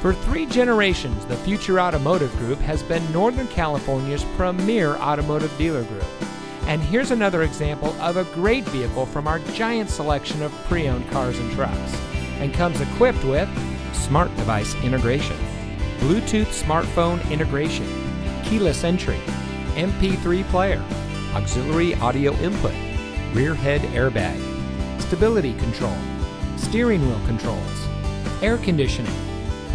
For three generations, the Future Automotive Group has been Northern California's premier automotive dealer group. And here's another example of a great vehicle from our giant selection of pre owned cars and trucks. And comes equipped with smart device integration, Bluetooth smartphone integration, keyless entry, MP3 player, auxiliary audio input, rear head airbag, stability control, steering wheel controls, air conditioning,